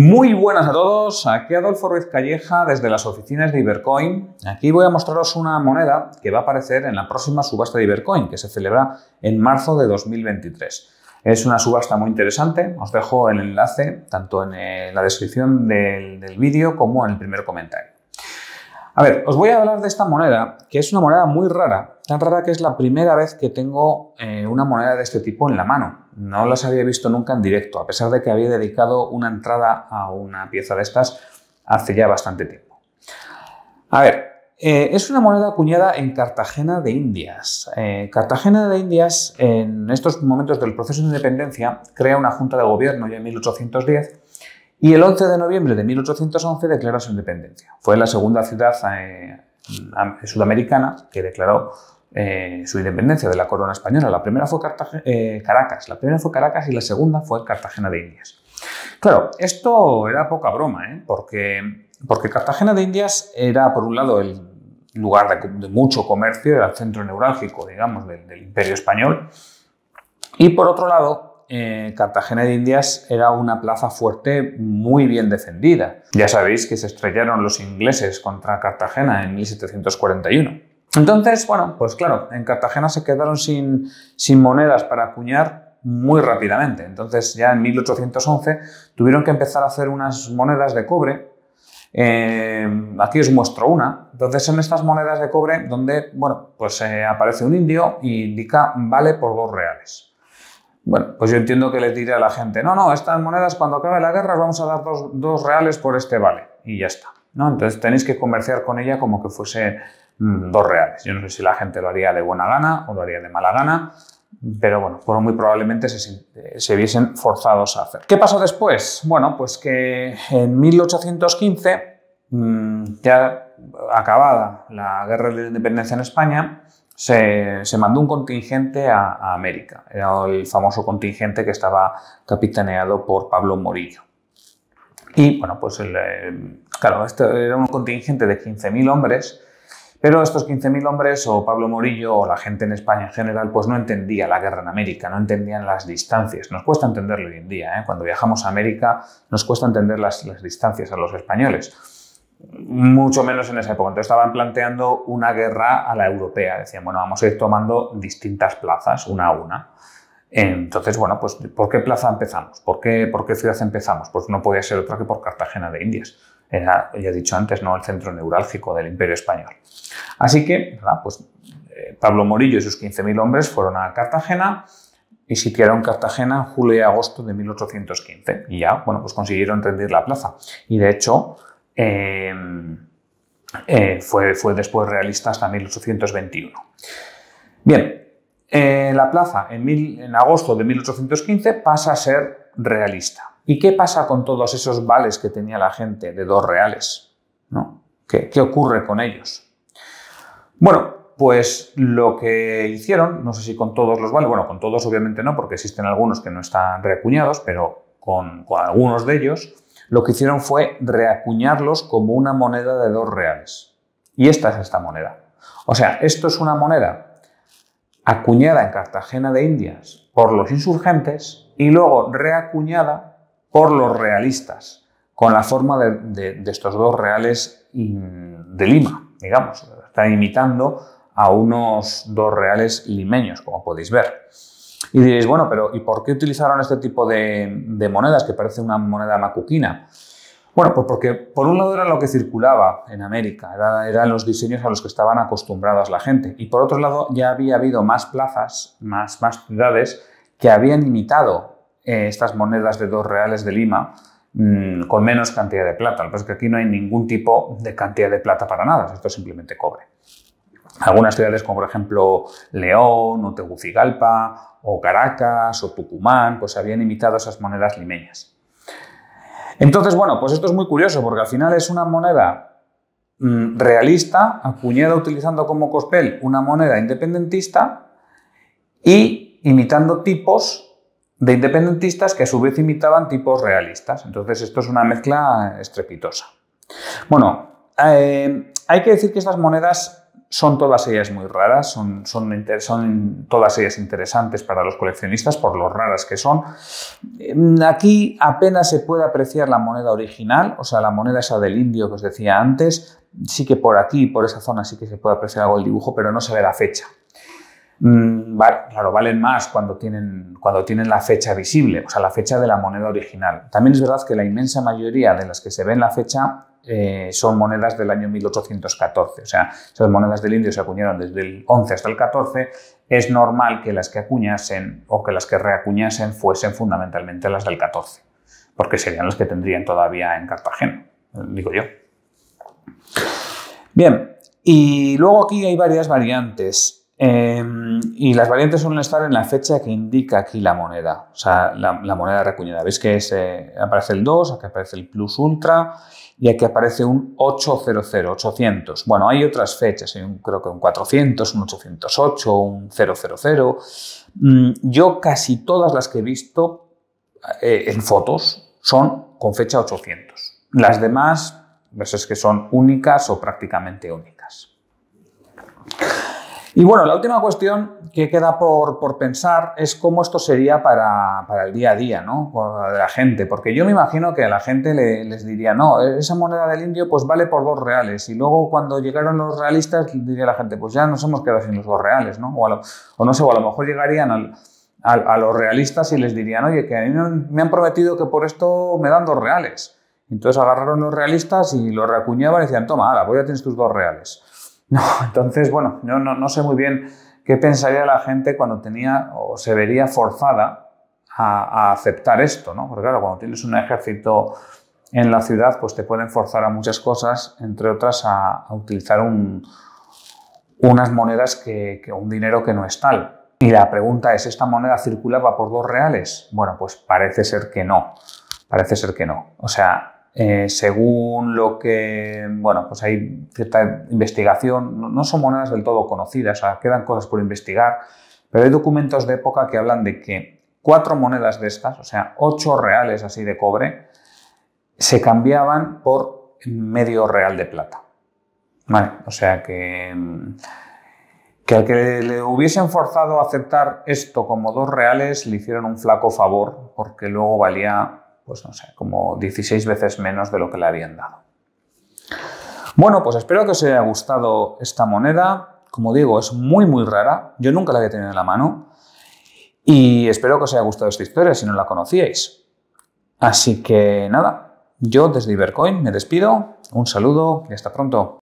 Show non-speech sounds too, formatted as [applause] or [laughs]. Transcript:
Muy buenas a todos, aquí Adolfo Ruiz Calleja desde las oficinas de Ibercoin. Aquí voy a mostraros una moneda que va a aparecer en la próxima subasta de Ibercoin, que se celebra en marzo de 2023. Es una subasta muy interesante, os dejo el enlace tanto en eh, la descripción del, vídeo como en el primer comentario. A ver, os voy a hablar de esta moneda, que es una moneda muy rara, tan rara que es la primera vez que tengo eh, una moneda de este tipo en la mano. No las había visto nunca en directo, a pesar de que había dedicado una entrada a una pieza de estas hace ya bastante tiempo. A ver, eh, es una moneda acuñada en Cartagena de Indias. Eh, Cartagena de Indias, en estos momentos del proceso de independencia, crea una junta de gobierno ya en 1810 y el 11 de noviembre de 1811 declara su independencia. Fue la segunda ciudad eh, sudamericana que declaró eh, su independencia de la corona española. La primera fue eh, Caracas, la primera fue Caracas y la segunda fue Cartagena de Indias. Claro, esto era poca broma, ¿eh? porque, porque Cartagena de Indias era, por un lado, el lugar de, mucho comercio, era el centro neurálgico, digamos, del, imperio español, y por otro lado, Cartagena de Indias era una plaza fuerte muy bien defendida. Ya sabéis que se estrellaron los ingleses contra Cartagena en 1741. Entonces, bueno, pues claro, en Cartagena se quedaron sin, monedas para acuñar muy rápidamente. Entonces, ya en 1811 tuvieron que empezar a hacer unas monedas de cobre. Eh, aquí os muestro una. Entonces, son estas monedas de cobre donde, bueno, pues eh, aparece un indio y indica vale por dos reales. Bueno, pues yo entiendo que les diré a la gente, no, no, estas monedas cuando acabe la guerra vamos a dar dos, dos reales por este vale. Y ya está. ¿no? Entonces tenéis que comerciar con ella como que fuese dos reales. Yo no sé si la gente lo haría de buena gana o lo haría de mala gana, pero bueno, pues muy probablemente se, viesen forzados a hacer. ¿Qué pasó después? Bueno, pues que en 1815, mm, ya acabada la guerra de la independencia en España, se, mandó un contingente a, América. Era el famoso contingente que estaba capitaneado por Pablo Morillo. Y bueno, pues eh, claro, este era un contingente de 15.000 hombres pero estos 15.000 hombres o Pablo Morillo o la gente en España en general pues no entendía la guerra en América, no entendían las distancias. Nos cuesta entenderlo hoy en día. ¿eh? Cuando viajamos a América nos cuesta entender las, distancias a los españoles. Mucho menos en esa época. Entonces estaban planteando una guerra a la europea. Decían, bueno, vamos a ir tomando distintas plazas, una a una. Entonces, bueno, pues ¿por qué plaza empezamos? ¿Por qué, ¿Por qué ciudad empezamos? Pues no podía ser otra que por Cartagena de Indias. Ya he dicho antes, ¿no? el centro neurálgico del Imperio Español. Así que, pues, eh, Pablo Morillo y sus 15.000 hombres fueron a Cartagena y sitiaron Cartagena en julio y agosto de 1815. Y ya, bueno, pues consiguieron rendir la plaza. Y de hecho, em, eh, fue, fue después realista hasta 1821. Bien, eh, la plaza en, en agosto de 1815 pasa a ser realista. ¿Y qué pasa con todos esos vales que tenía la gente de dos reales? ¿No? ¿Qué, ocurre con ellos? Bueno, pues lo que hicieron, no sé si con todos los vales, bueno, con todos obviamente no, porque existen algunos que no están reacuñados, pero con, con algunos de ellos, lo que hicieron fue reacuñarlos como una moneda de dos reales. Y esta es esta moneda. O sea, esto es una moneda acuñada en Cartagena de Indias por los insurgentes y luego reacuñada por los realistas, con la forma de, estos dos reales de Lima, digamos. Están imitando a unos dos reales limeños, como podéis ver. Y diréis, bueno, pero ¿y por qué utilizaron este tipo de, monedas que parece una moneda macuquina? Bueno, pues porque por un lado era lo que circulaba en América, eran los diseños a los que estaban acostumbrados la gente. Y por otro lado ya había habido más plazas, más, más ciudades que habían imitado eh, estas monedas de dos reales de Lima mm, con menos cantidad de plata. Lo que pasa es que aquí no hay ningún tipo de cantidad de plata para nada, esto es simplemente cobre. Algunas ciudades como por ejemplo León o Tegucigalpa o Caracas o Tucumán pues habían imitado esas monedas limeñas. Entonces, bueno, pues esto es muy curioso porque al final es una moneda mm, realista, acuñada utilizando como cospel una moneda independentista y imitando tipos de independentistas que a su vez imitaban tipos realistas. Entonces esto es una mezcla estrepitosa. Bueno, eh, hay que decir que estas monedas son todas ellas muy raras, son, son, son, todas ellas interesantes para los coleccionistas por lo raras que son. Mm, aquí apenas se puede apreciar la moneda original, o sea, la moneda esa del indio que os decía antes. Sí que por aquí, por esa zona, sí que se puede apreciar algo el dibujo, pero no se ve la fecha. Mm, claro, valen más cuando tienen, cuando tienen la fecha visible, o sea, la fecha de la moneda original. También es verdad que la inmensa mayoría de las que se ven la fecha eh, son monedas del año 1814. O sea, esas monedas del indio se acuñaron desde el 11 hasta el 14. Es normal que las que acuñasen o que las que reacuñasen fuesen fundamentalmente las del 14, porque serían las que tendrían todavía en Cartagena, digo yo. Bien, y luego aquí hay varias variantes. Em, y las variantes suelen estar en la fecha que indica aquí la moneda, o sea, la, moneda recuñada. Veis que aparece el 2, aquí aparece el Plus Ultra y aquí aparece un 800, 800. Bueno, hay otras fechas, hay un, creo que un 400, un 808, un 000. Mm, yo casi todas las que he visto eh, en fotos son con fecha 800. Las demás, veces que son únicas o prácticamente únicas. Y bueno, la última cuestión que queda por, pensar es cómo esto sería para, el día a día, ¿no? De la gente, porque yo me imagino que a la gente les diría, no, esa moneda del indio pues vale por dos reales. Y luego cuando llegaron los realistas diría la gente, pues ya nos hemos quedado sin los dos reales, ¿no? O, no sé, o a lo mejor llegarían a, los realistas y les dirían, oye, que a mí me han prometido que por esto me dan dos reales. Entonces agarraron los realistas y lo reacuñaban y decían, toma, ahora, voy a tener tus dos reales. No, [laughs] entonces, bueno, yo no, sé muy bien qué pensaría la gente cuando tenía o se vería forzada a, aceptar esto, ¿no? Porque claro, cuando tienes un ejército en la ciudad, pues te pueden forzar a muchas cosas, entre otras a, utilizar unas monedas que, un dinero que no es tal. Y la pregunta es, ¿esta moneda circulaba por dos reales? Bueno, pues parece ser que no. Parece ser que no. O sea, eh, según lo que, bueno, pues hay cierta investigación, no, son monedas del todo conocidas, o sea, quedan cosas por investigar, pero hay documentos de época que hablan de que cuatro monedas de estas, o sea, ocho reales así de cobre, se cambiaban por medio real de plata. O sea que, que al que le hubiesen forzado a aceptar esto como dos reales le hicieron un flaco favor, porque luego valía pues no sé, como 16 veces menos de lo que le habían dado. Bueno, pues espero que os haya gustado esta moneda. Como digo, es muy, muy rara. Yo nunca la había tenido en la mano. Y espero que os haya gustado esta historia si no la conocíais. Así que nada, yo desde Ibercoin me despido. Un saludo y hasta pronto.